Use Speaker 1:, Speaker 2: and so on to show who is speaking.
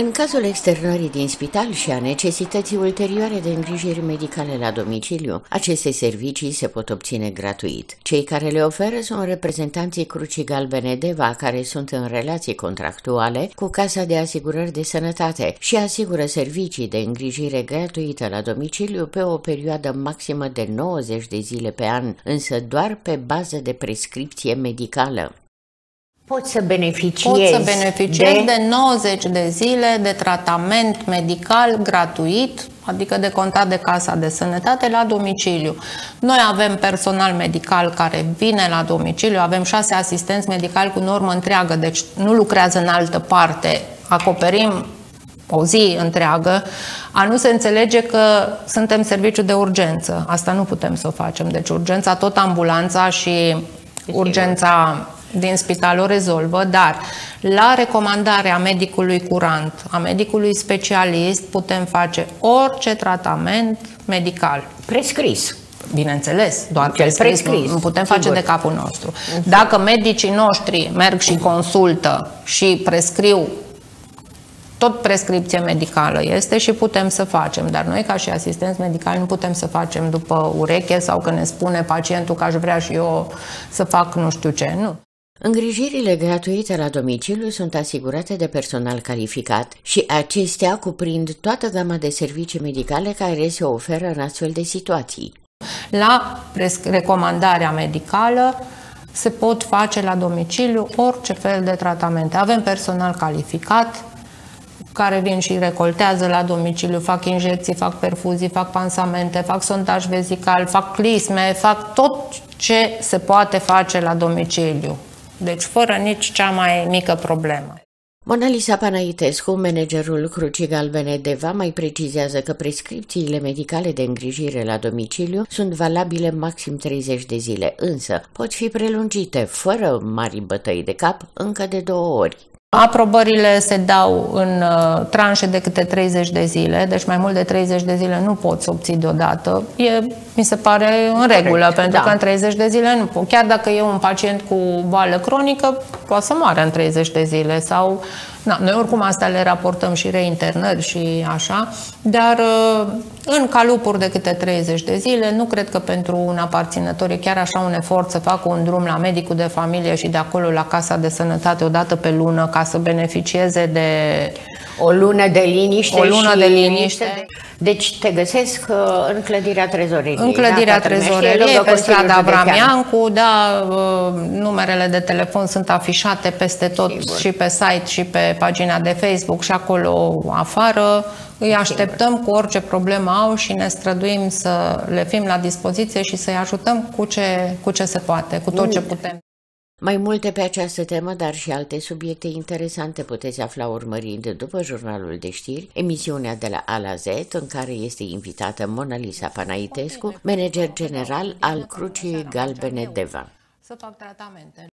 Speaker 1: În cazul externării din spital și a necesității ulterioare de îngrijiri medicale la domiciliu, aceste servicii se pot obține gratuit. Cei care le oferă sunt reprezentanții Crucii Galbene Deva, care sunt în relații contractuale cu Casa de Asigurări de Sănătate și asigură servicii de îngrijire gratuită la domiciliu pe o perioadă maximă de 90 de zile pe an, însă doar pe bază de prescripție medicală.
Speaker 2: Poți să beneficiezi,
Speaker 3: Pot să beneficiez de... de 90 de zile de tratament medical gratuit, adică de contat de Casa de Sănătate la domiciliu. Noi avem personal medical care vine la domiciliu, avem șase asistenți medicali cu normă întreagă, deci nu lucrează în altă parte, acoperim o zi întreagă, a nu se înțelege că suntem serviciu de urgență. Asta nu putem să o facem. Deci urgența, tot ambulanța și urgența din spital o rezolvă, dar la recomandarea medicului curant, a medicului specialist, putem face orice tratament medical.
Speaker 2: Prescris.
Speaker 3: Bineînțeles, doar Cel prescris, prescris. Nu putem Sigur. face de capul nostru. Dacă medicii noștri merg și consultă și prescriu tot prescripție medicală este și putem să facem, dar noi ca și asistenți medicali nu putem să facem după ureche sau că ne spune pacientul că aș vrea și eu să fac nu știu ce, nu.
Speaker 1: Îngrijirile gratuite la domiciliu sunt asigurate de personal calificat și acestea cuprind toată gama de servicii medicale care se oferă în astfel de situații.
Speaker 3: La recomandarea medicală se pot face la domiciliu orice fel de tratamente. Avem personal calificat care vin și recoltează la domiciliu, fac injecții, fac perfuzii, fac pansamente, fac sondaj vezical, fac clisme, fac tot ce se poate face la domiciliu. Deci fără nici cea mai mică problemă.
Speaker 1: Monalisa Panaitescu, managerul Crucii Galbene Deva, mai precizează că prescripțiile medicale de îngrijire la domiciliu sunt valabile maxim 30 de zile, însă pot fi prelungite fără mari bătăi de cap încă de două ori.
Speaker 3: Aprobările se dau în uh, tranșe de câte 30 de zile, deci mai mult de 30 de zile nu poți obții deodată. E, mi se pare în regulă, Corect, pentru da. că în 30 de zile nu pot. Chiar dacă e un pacient cu boală cronică, poate să moară în 30 de zile sau Na, noi oricum asta le raportăm și reinternări și așa, dar uh, în calupuri de câte 30 de zile, nu cred că pentru un aparținător e chiar așa un efort să facă un drum la medicul de familie și de acolo la casa de sănătate o dată pe lună ca să beneficieze de
Speaker 2: o lună de liniște
Speaker 3: o lună
Speaker 2: și
Speaker 3: de liniște. De...
Speaker 2: Deci te găsesc uh, în clădirea trezoreriei.
Speaker 3: În clădirea da, trezoreriei, pe strada Abramiancu, da, uh, numerele de telefon sunt afișate peste tot Sigur. și pe site și pe pagina de Facebook și acolo afară. Îi așteptăm cu orice problemă au și ne străduim să le fim la dispoziție și să-i ajutăm cu ce, cu ce se poate, cu tot ce putem.
Speaker 1: Mai multe pe această temă, dar și alte subiecte interesante puteți afla urmărind după jurnalul de știri, emisiunea de la A la Z, în care este invitată Mona Lisa Panaitescu, manager general al Crucii Galbene Deva. Să fac tratamente.